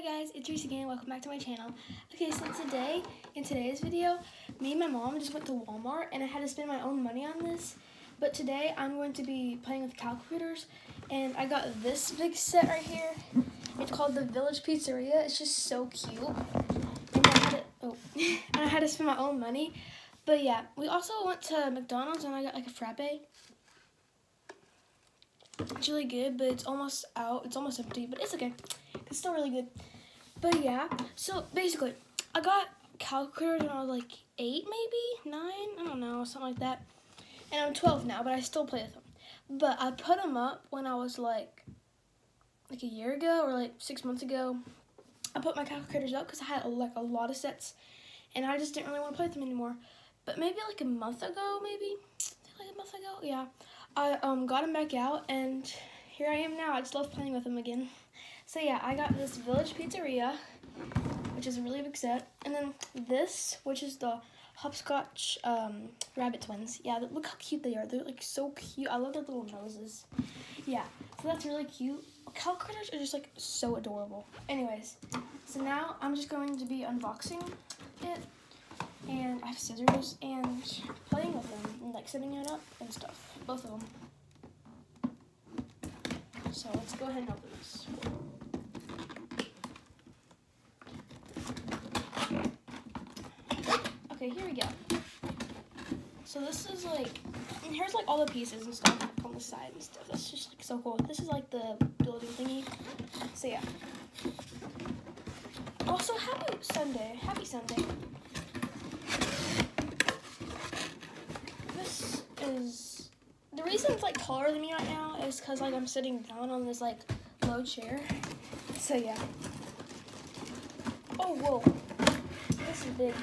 Hi guys, it's Reece again. Welcome back to my channel. Okay, so today, in today's video, me and my mom just went to Walmart and I had to spend my own money on this. But today I'm going to be playing with Calico Critters and I got this big set right here. It's called the Village Pizzeria. It's just so cute. And I had to, oh, and I had to spend my own money. But yeah, we also went to McDonald's and I got like a frappe. It's really good, but it's almost out. It's almost empty, but it's okay. It's still really good. But yeah, so basically, I got Calico Critters when I was like eight, maybe nine. I don't know, something like that. And I'm 12 now, but I still play with them. But I put them up when I was like, like a year ago or like six months ago. I put my Calico Critters up because I had like a lot of sets, and I just didn't really want to play with them anymore. But maybe like a month ago, maybe like a month ago, yeah. I um got them back out, and here I am now. I just love playing with them again. So yeah, I got this Village Pizzeria, which is a really big set, and then this, which is the Hopscotch um, Rabbit Twins. Yeah, look how cute they are. They're like so cute. I love their little noses. Yeah, so that's really cute. Calico Critters are just like so adorable. Anyways, so now I'm just going to be unboxing it and I have scissors and playing with them and like setting it up and stuff, both of them. So let's go ahead and open this. Okay, here we go. So this is like, and here's like all the pieces and stuff on the side and stuff. That's just like so cool. This is like the building thingy. So yeah. Also, happy Sunday. Happy Sunday. This is, the reason it's like taller than me right now is because like I'm sitting down on this like low chair. So yeah. Oh, whoa. This is big.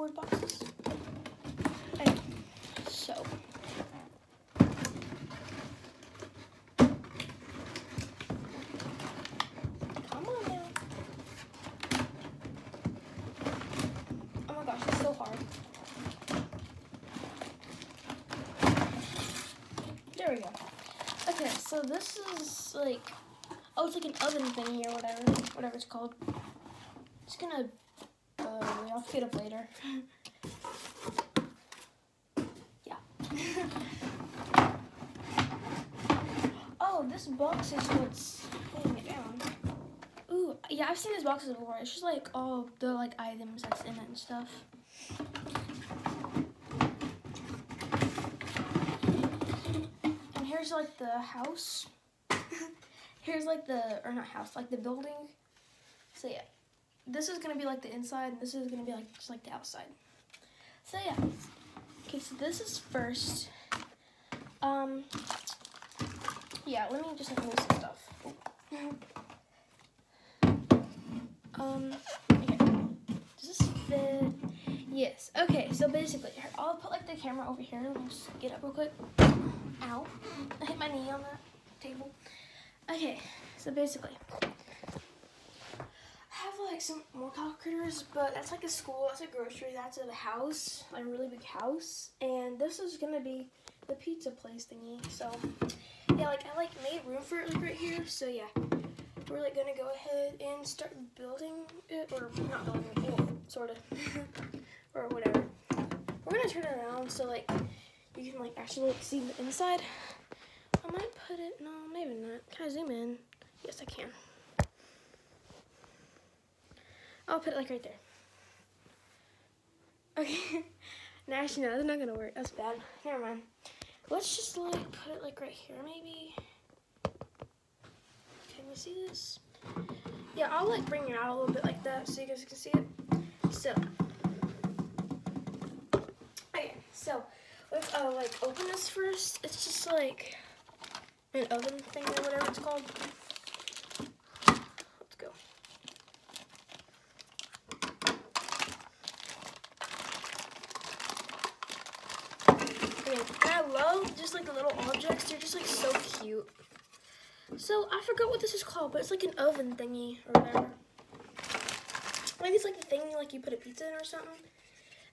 Cardboard boxes. Okay, so. Come on now. Oh my gosh, it's so hard. There we go. Okay, so this is like, oh, it's like an oven thingy or whatever, whatever it's called. It's gonna I'll pick it up later. yeah. oh, this box is what's holding it down. Ooh, yeah, I've seen these boxes before. It's just like all the like items that's in it and stuff. And here's like the house. here's like the, or not house, like the building. So yeah this is gonna be like the inside, and this is gonna be like just like the outside. So yeah. Okay, so this is first. Um. Yeah, let me just move some stuff. Um. Okay. Does this fit? Yes. Okay. So basically, I'll put like the camera over here. Let me just get up real quick. Ow! I hit my knee on that table. Okay. So basically, like some more Calico Critters, but that's like a school, that's a grocery, that's a house, like a really big house. And this is gonna be the pizza place thingy. So yeah, like I like made room for it like right here. So yeah, we're like gonna go ahead and start building it, or not building it, well, sort of, or whatever. We're gonna turn it around so like you can like actually like see the inside. I might put it, no, maybe not. Can I zoom in? Yes, I can. I'll put it like right there. Okay. no, actually, no, that's not gonna work. That's bad. Never mind. Let's just like put it like right here, maybe. Can you see this? Yeah, I'll like bring it out a little bit like that so you guys can see it. So, okay, so let's uh, like open this first. It's just like an oven thing or whatever it's called. just like the They're just like so cute. So I forgot what this is called, but it's like an oven thingy or whatever. Maybe it's like the thing like you put a pizza in or something.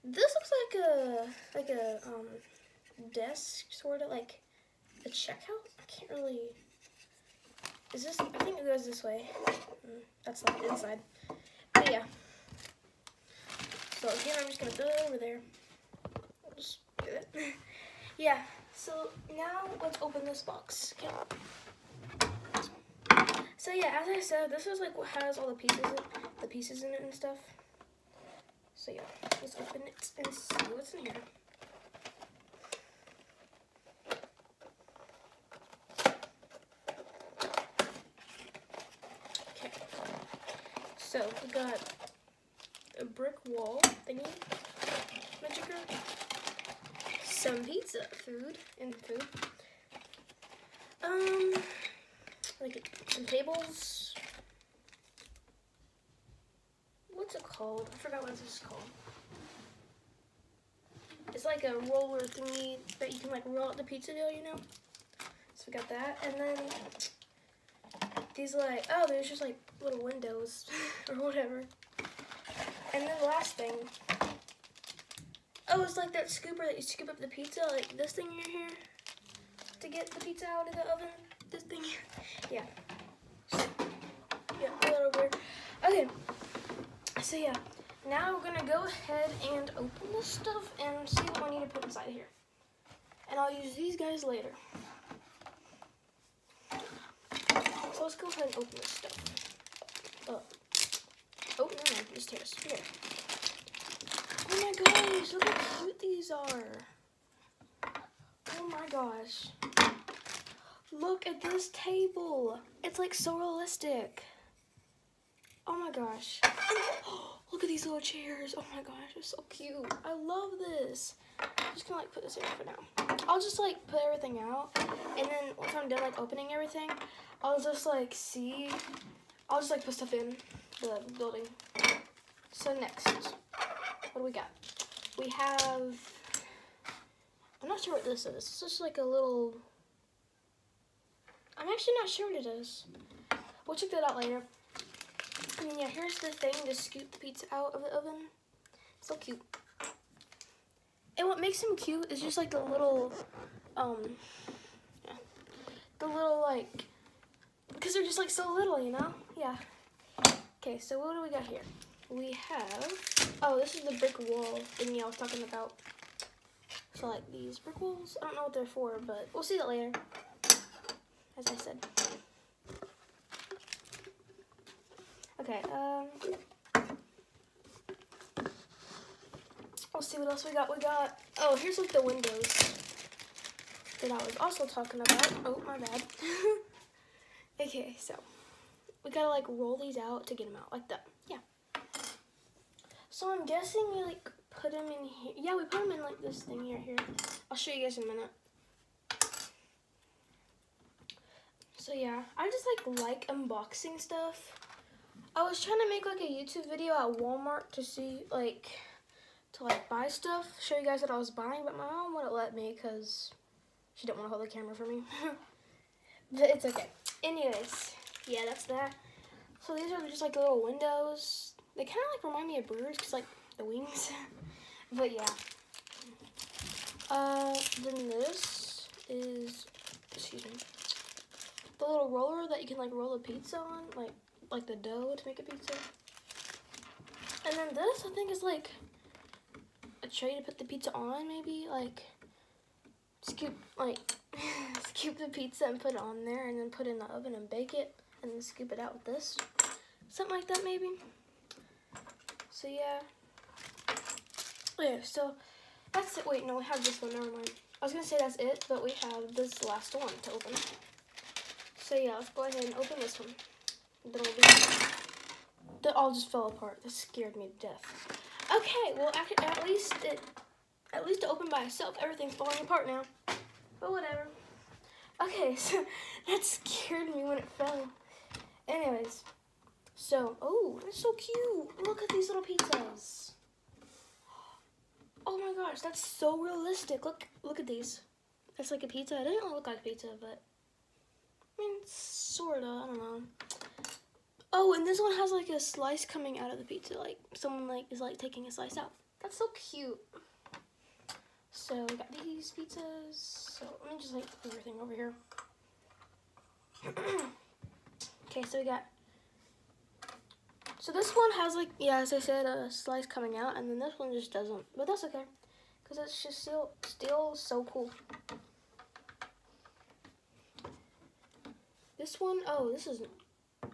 This looks like a like a um desk sort of like a checkout. I can't really. Is this? I think it goes this way. Mm, that's not inside. But yeah. So again, I'm just gonna throw it over there. I'll just do it. yeah. So now let's open this box. Okay. So yeah, as I said, this is like what has all the pieces, in, the pieces in it and stuff. So yeah, let's open it and see what's in here. Okay. So we got a brick wall thingy, magicer, some pizza food and food. Um, like some tables. What's it called? I forgot what this is called. It's like a roller thingy that you can like roll out the pizza dough, you know? So we got that, and then these like oh, there's just like little windows or whatever. And then the last thing. Oh, it's like that scooper that you scoop up the pizza, like this thing in here, to get the pizza out of the oven. This thing, yeah. Yeah, put that over here. Okay, so yeah, now we're gonna go ahead and open this stuff and see what we need to put inside here. And I'll use these guys later. So let's go ahead and open this stuff. Oh, oh no, no, just tears. Here. Oh my gosh, look how cute these are. Oh my gosh. Look at this table. It's like so realistic. Oh my gosh. Look at these little chairs. Oh my gosh, they're so cute. I love this. I'm just gonna like put this here for now. I'll just like put everything out and then once I'm done like opening everything, I'll just like see, I'll just like put stuff in the building. So next, what do we got? We have, I'm not sure what this is. It's just like a little, I'm actually not sure what it is. We'll check that out later. And yeah, here's the thing to scoop the pizza out of the oven. So cute. And what makes him cute is just like the little, um, yeah, the little like, because they're just like so little, you know? Yeah. Okay, so what do we got here? We have, oh, this is the brick wall thingy I was talking about. So like these brick walls, I don't know what they're for, but we'll see that later, as I said. Okay, um, let's see what else we got. We got, oh, here's like the windows that I was also talking about. Oh, my bad. okay, so we gotta like roll these out to get them out like that. So I'm guessing we like put them in here. Yeah, we put them in like this thing here. Here, I'll show you guys in a minute. So yeah, I just like like unboxing stuff. I was trying to make like a YouTube video at Walmart to see like to like buy stuff, show you guys what I was buying, but my mom wouldn't let me because she didn't want to hold the camera for me. but it's okay. Anyways, yeah, that's that. So these are just like little windows. They kind of like remind me of birds because like the wings. but yeah. Uh, then this is, excuse me, the little roller that you can like roll a pizza on, like like the dough to make a pizza. And then this, I think, is like a tray to put the pizza on, maybe. Like, scoop, like, scoop the pizza and put it on there, and then put it in the oven and bake it, and then scoop it out with this. Something like that, maybe. So, yeah. Yeah, so that's it. Wait, no, we have this one. Never mind. I was going to say that's it, but we have this last one to open. So, yeah, let's go ahead and open this one. That'll be, that all just fell apart. This scared me to death. Okay, well, at least it, at least it opened by itself. Everything's falling apart now. But whatever. Okay, so that scared me when it fell. Anyways, so, oh, that's so cute. Look at these little pizzas. Oh my gosh, that's so realistic. Look, look at these. That's like a pizza. It doesn't look like pizza, but I mean, sorta. I don't know. Oh, and this one has like a slice coming out of the pizza. Like someone like is like taking a slice out. That's so cute. So we got these pizzas. So let me just like put everything over here. okay, so we got. So this one has like yeah, as I said, a slice coming out, and then this one just doesn't. But that's okay, cause it's just still still so cool. This one, oh, this is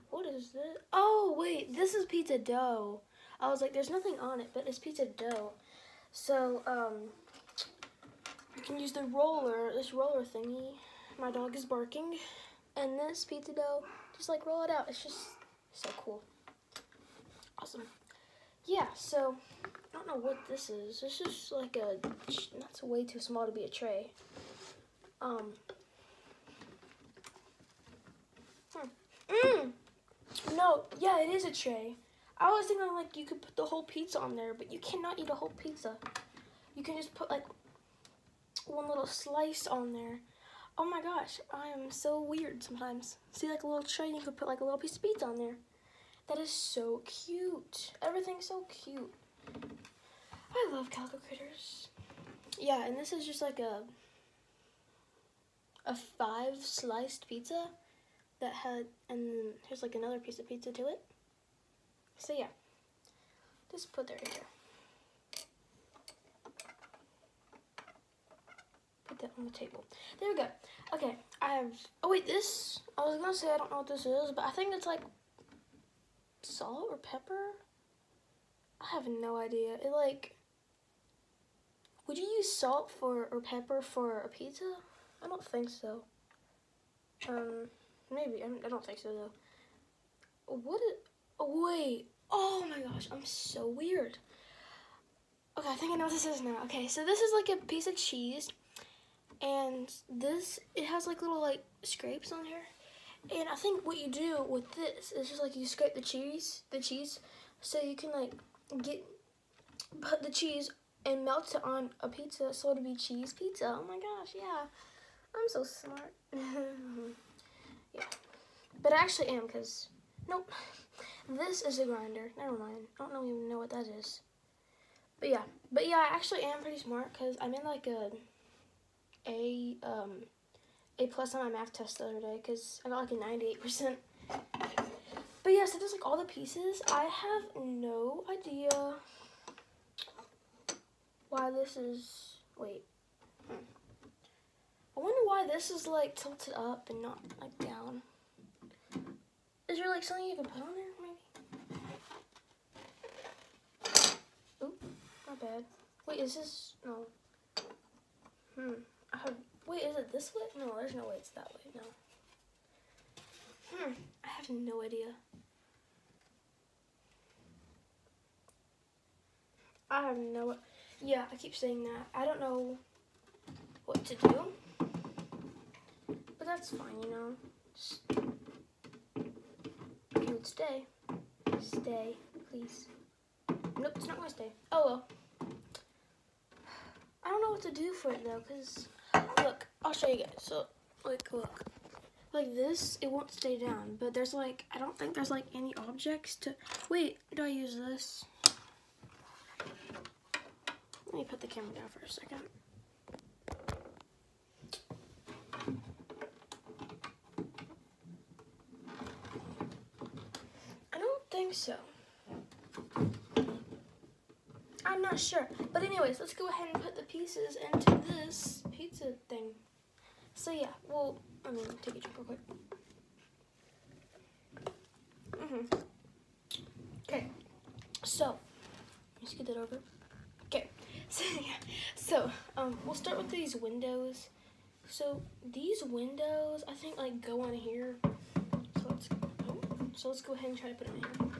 what is this? Oh wait, this is pizza dough. I was like, there's nothing on it, but it's pizza dough. So um, you can use the roller, this roller thingy. My dog is barking. And this pizza dough, just like roll it out. It's just so cool. Awesome. Yeah, so I don't know what this is. This is like a, that's way too small to be a tray. Um. Hmm. Mm. No, yeah, it is a tray. I was thinking like you could put the whole pizza on there, but you cannot eat a whole pizza. You can just put like one little slice on there. Oh my gosh, I am so weird sometimes. See like a little tray, you could put like a little piece of pizza on there. That is so cute. Everything's so cute. I love calico critters. Yeah, and this is just like a a five sliced pizza that had, and then here's like another piece of pizza to it. So yeah, just put that right here. Put that on the table. There we go. Okay, I have, oh wait, this, I was gonna say I don't know what this is, but I think it's like salt or pepper. I have no idea. It like, would you use salt for, or pepper for a pizza? I don't think so. Um, maybe, I don't think so though. What is, oh wait, oh my gosh, I'm so weird. Okay, I think I know what this is now. Okay, so this is like a piece of cheese and this it has like little like scrapes on here and I think what you do with this is just like you scrape the cheese the cheese so you can like get put the cheese and melt it on a pizza so it'll be cheese pizza. Oh my gosh yeah. I'm so smart. Yeah. But I actually am because nope. This is a grinder. Never mind. I don't know even know what that is. But yeah. But yeah I actually am pretty smart because I'm in like a a um, a plus on my math test the other day because I got like a 98%. But yeah, so there's like all the pieces. I have no idea why this is, wait. I wonder why this is like tilted up and not like down. Is there like something you can put on there maybe? Oop, not bad. Wait, is this, no. Hmm. I have, wait, is it this way? No, there's no way it's that way, no. Hmm, I have no idea. I have no, yeah, I keep saying that. I don't know what to do, but that's fine, you know. Just, would stay, stay, please. Nope, it's not gonna stay. Oh well. I don't know what to do for it though, because I'll show you guys. So, like, look. Like this, it won't stay down. But there's like, I don't think there's like any objects to, wait, do I use this? Let me put the camera down for a second. I don't think so. I'm not sure. But anyways, let's go ahead and put the pieces into this pizza thing. So yeah, well, I'm gonna take a drink real quick. Mm hmm Okay, so, let's get that over. Okay, so yeah, so, um, we'll start with these windows. So, these windows, I think, like, go on here. So let's, oh, so let's go ahead and try to put them here.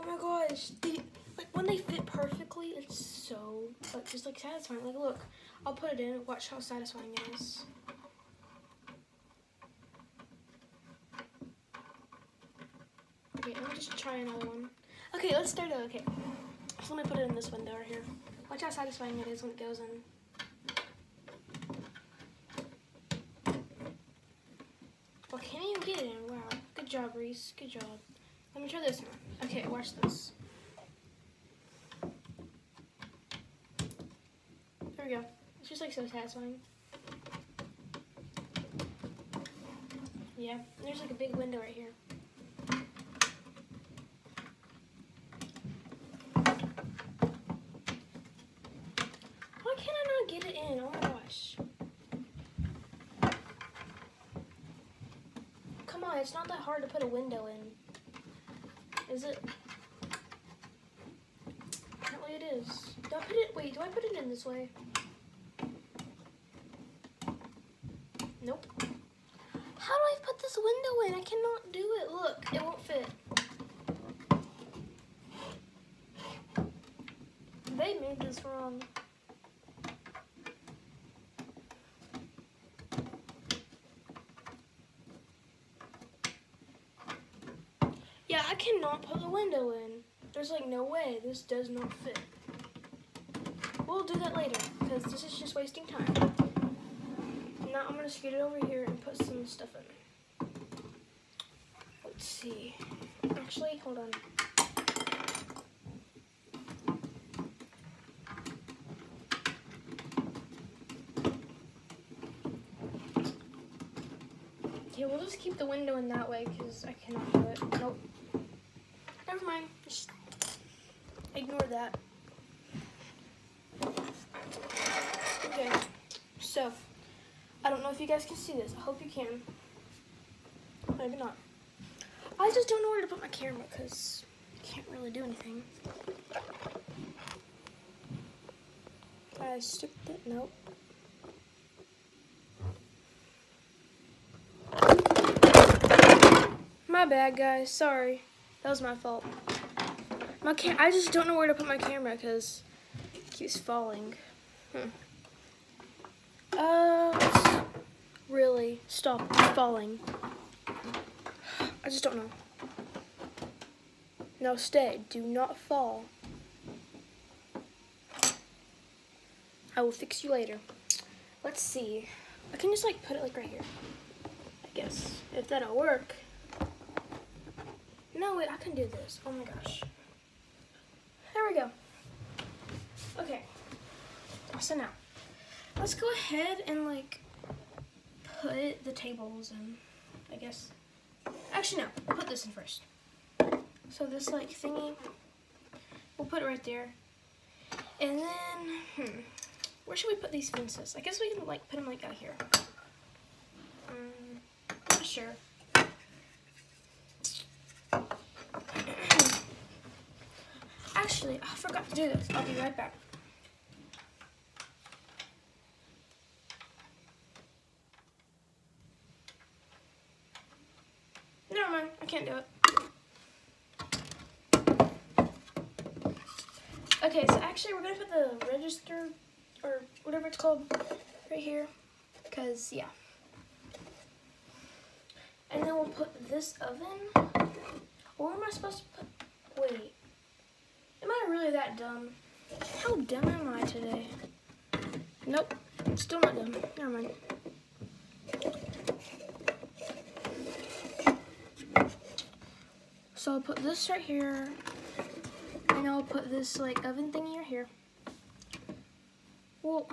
Oh my gosh, they, like when they fit perfectly, it's so like just like satisfying. Like look, I'll put it in. Watch how satisfying it is. Okay, let me just try another one. Okay, let's start it. Okay, so let me put it in this window right here. Watch how satisfying it is when it goes in. Well, can't even get it in. Wow, good job, Reece. Good job. Let me try this one. Okay, watch this. Like so satisfying. Yeah, there's like a big window right here. Why can I not get it in? Oh my gosh. Come on, it's not that hard to put a window in. Is it? Apparently it is. Do I put it, wait, do I put it in this way? Nope. How do I put in? I cannot do it. Look, it won't fit. They made this wrong. Yeah, I cannot put the window in. There's like no way. This does not fit. We'll do that later because this is just wasting time. Now I'm gonna scoot it over here and put some stuff in. Let's see. Actually, hold on. Okay, we'll just keep the window in that way because I cannot do it. Nope. Never mind. Just ignore that. Okay. So, I don't know if you guys can see this. I hope you can. Maybe not. I just don't know where to put my camera because I can't really do anything. I stick that. Nope. My bad, guys. Sorry. That was my fault. My cam I just don't know where to put my camera because it keeps falling. Hmm. Uh, really, stop falling. I just don't know. Now stay. Do not fall. I will fix you later. Let's see. I can just like put it like right here. I guess. If that'll work. No, wait, I can do this. Oh my gosh. There we go. Okay. So now, let's go ahead and like put the tables in, I guess. Actually, no, put this in first. So this like thingy, we'll put it right there. And then, hmm, where should we put these fences? I guess we can like put them like out here. Um, not sure. Actually, I forgot to do this. I'll be right back. Never mind, I can't do it. Okay, so actually we're gonna put the register, or whatever it's called, right here, because, yeah. And then we'll put this oven, where am I supposed to put, wait. Am I really that dumb? How dumb am I today? Nope, still not dumb. Never mind. So I'll put this right here, and I'll put this like oven thingy right here. Well,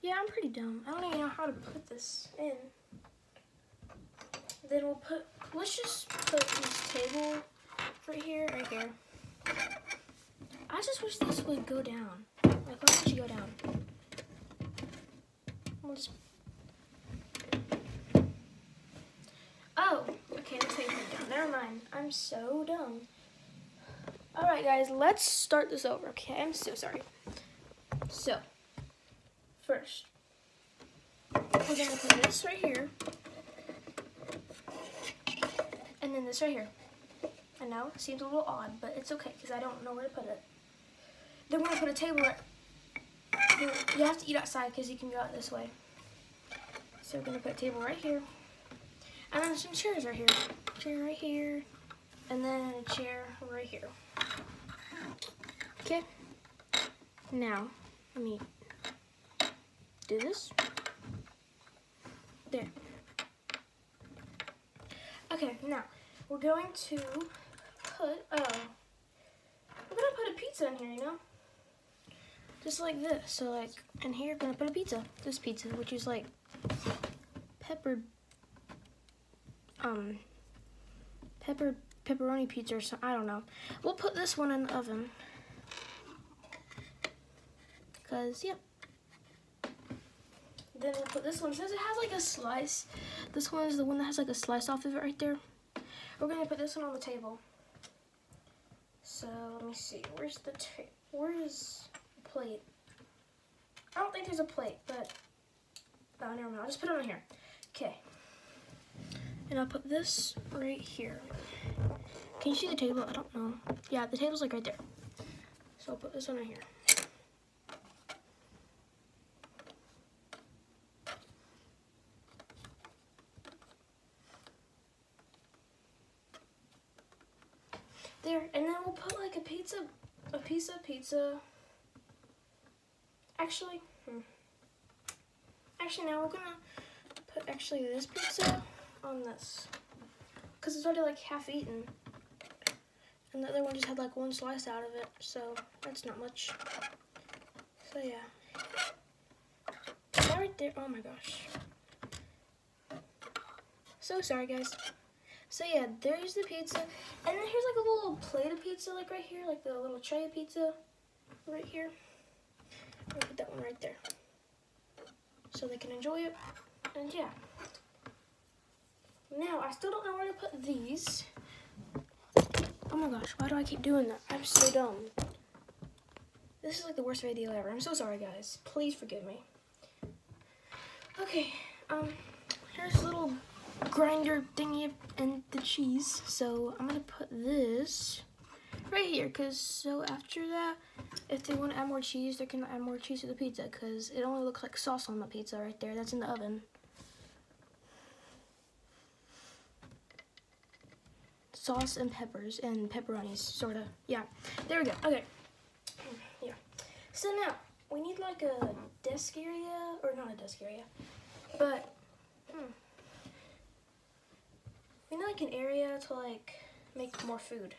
yeah, I'm pretty dumb. I don't even know how to put this in. Then we'll put, let's just put this table right here, right here. I just wish this would go down. Like, why don't you go down? We'll just... Oh, okay, that's how you down. Never mind. I'm so dumb. Alright, guys, let's start this over, okay? I'm so sorry. So, first, we're going to put this right here. And then this right here. I know, it seems a little odd, but it's okay because I don't know where to put it. Then we're going to put a table right You have to eat outside because you can go out this way. So we're going to put a table right here. And then some chairs right here. Chair right here. And then a chair right here. Okay. Now, let me do this. There. Okay, now, we're going to put, oh, we're gonna put a pizza in here, you know? just like this. So like, and here we're gonna put a pizza. This pizza, which is like pepper, um, pepper pepperoni pizza or something. I don't know. We'll put this one in the oven. Cause yeah. Then we'll put this one. Since it has like a slice, this one is the one that has like a slice off of it right there. We're gonna put this one on the table. So let me see. Where's the ta- Where's the plate? I don't think there's a plate, but oh, never mind. I'll just put it on here. Okay. And I'll put this right here. Can you see the table? I don't know. Yeah, the table's like right there. So I'll put this one right here. There, and then we'll put a piece of pizza. Actually, hmm. actually now we're gonna put actually this pizza on this. Cause it's already like half eaten. And the other one just had like one slice out of it, so that's not much. So yeah. Right there, oh my gosh. So sorry guys. So yeah, there's the pizza. And then here's like a little plate of pizza, like right here, like the little tray of pizza right here. I'm gonna put that one right there. So they can enjoy it. And yeah. Now, I still don't know where to put these. Oh my gosh, why do I keep doing that? I'm so dumb. This is like the worst video ever. I'm so sorry, guys. Please forgive me. Okay, um, here's a little grinder thingy and the cheese. So I'm gonna put this right here, cause so after that, if they want to add more cheese, they can add more cheese to the pizza, cause it only looks like sauce on the pizza right there. That's in the oven. Sauce and peppers and pepperonis, sorta. Yeah, there we go. Okay, yeah. So now we need like a desk area, or not a desk area, but hmm. We need like an area to like make more food.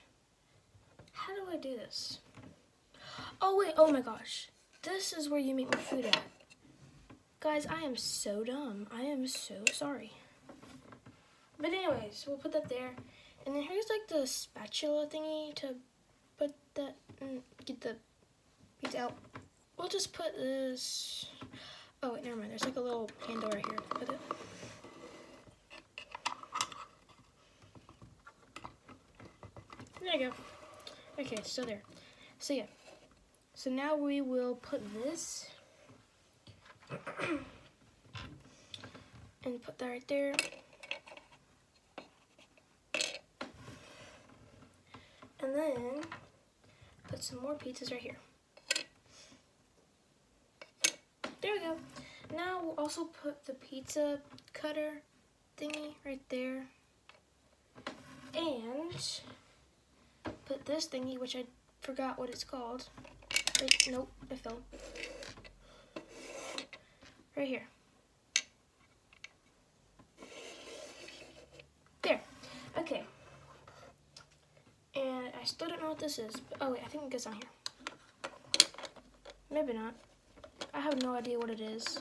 How do I do this? Oh wait, oh my gosh. This is where you make more food at. Guys, I am so dumb. I am so sorry. But anyways, we'll put that there. And then here's like the spatula thingy to put that, and get the pizza out. We'll just put this, oh wait, never mind. There's like a little handle right here. Put it. There you go. Okay, so there. So yeah. So now we will put this and put that right there. And then put some more pizzas right here. There we go. Now we'll also put the pizza cutter thingy right there. And put this thingy, which I forgot what it's called. Wait, nope, I fell. Right here. There. Okay. And I still don't know what this is. But, oh wait, I think it goes on here. Maybe not. I have no idea what it is.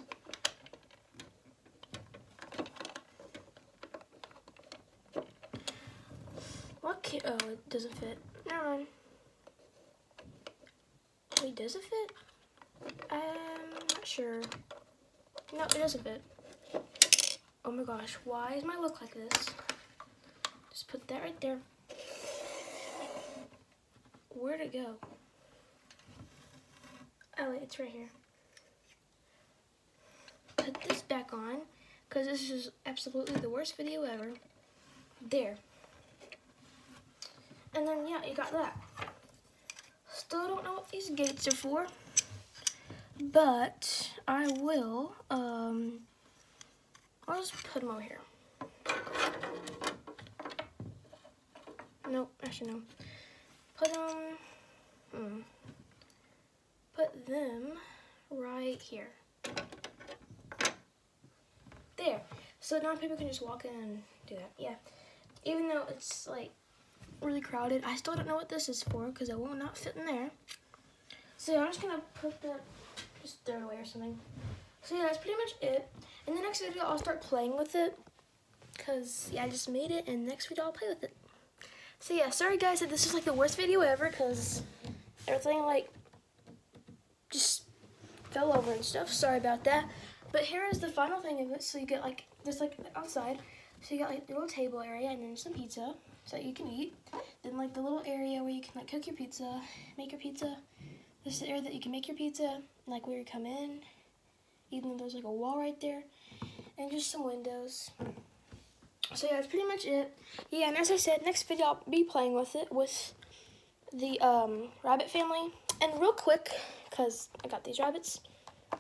What oh, it doesn't fit. Mind. Wait, does it fit? I'm not sure. No, it doesn't fit. Oh my gosh, why does my look like this? Just put that right there. Where'd it go? Oh wait, it's right here. Put this back on, because this is absolutely the worst video ever. There. And then, yeah, you got that. Still don't know what these gates are for. But I will, um, I'll just put them over here. Nope, actually no. Put them, hmm, put them right here. There. So now people can just walk in and do that. Yeah. Even though it's like really crowded. I still don't know what this is for because it will not fit in there. So yeah, I'm just gonna put that just throw it away or something. So yeah, that's pretty much it. In the next video, I'll start playing with it. Because, yeah, I just made it, and next video I'll play with it. So yeah, sorry guys that this is like the worst video ever, because everything like just fell over and stuff. Sorry about that. But here is the final thing of it. So you get like, there's like outside. So you got like the little table area and then some pizza so that you can eat. Then like the little area where you can like cook your pizza, make your pizza. This is the area that you can make your pizza, like where you come in. Even though there's like a wall right there. And just some windows. So yeah, that's pretty much it. Yeah, and as I said, next video I'll be playing with it with the um, rabbit family. And real quick, because I got these rabbits,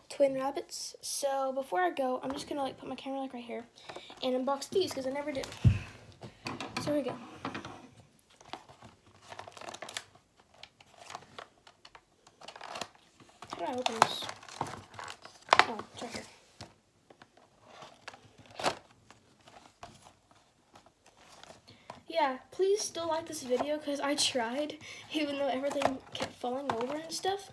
twin rabbits. So before I go, I'm just gonna like put my camera like right here and unbox these because I never did. So here we go. Oh, here. yeah, please still like this video because I tried, even though everything kept falling over and stuff.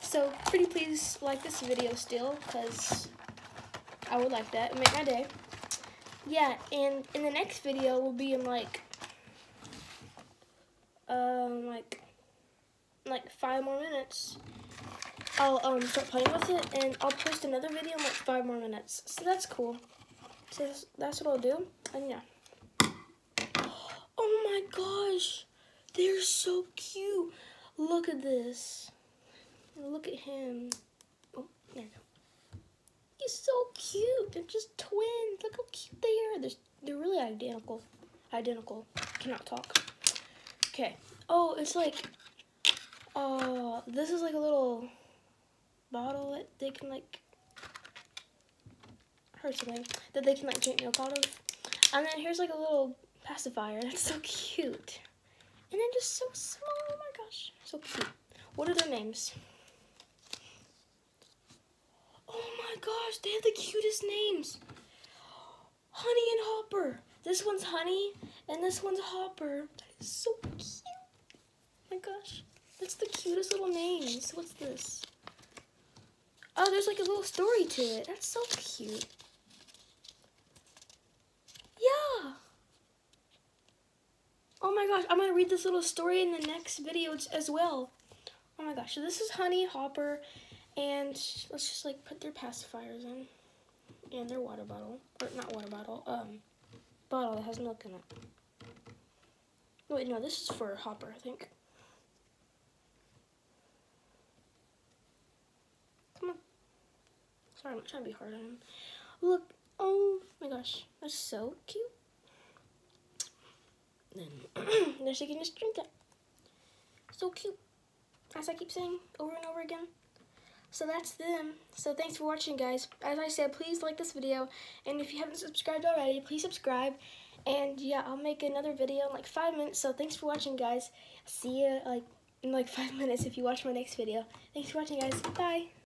So, pretty please like this video still because I would like that. Make my day. Yeah, and in the next video will be in like, um, like, like five more minutes. I'll um start playing with it, and I'll post another video in like five more minutes. So that's cool. So that's what I'll do, and yeah. Oh my gosh, they're so cute. Look at this. Look at him. Oh, there you go. He's so cute. They're just twins. Look how cute they are. They're, they're really identical. Identical. Cannot talk. Okay. Oh, it's like, uh, this is like a little bottle that they can like, or something, that they can like drink milk out of. And then here's like a little pacifier. That's so cute. And then just so small. Oh my gosh. So cute. What are their names? Oh my gosh, they have the cutest names. Honey and Hopper. This one's Honey, and this one's Hopper. That is so cute. Oh my gosh. That's the cutest little names. What's this? Oh, there's like a little story to it. That's so cute. Yeah. Oh my gosh, I'm going to read this little story in the next video as well. Oh my gosh, so this is Honey, Hopper, and let's just like put their pacifiers in. And their water bottle, or not water bottle, um, bottle that has milk in it. Wait, no, this is for Hopper, I think. Come on. Sorry, I'm not trying to be hard on him. Look, oh my gosh, that's so cute. Then, then she can just drink it. So cute. As I keep saying over and over again. So that's them. So thanks for watching, guys. As I said, please like this video. And if you haven't subscribed already, please subscribe. And yeah, I'll make another video in like five minutes. So thanks for watching, guys. See you like in like five minutes if you watch my next video. Thanks for watching, guys. Bye.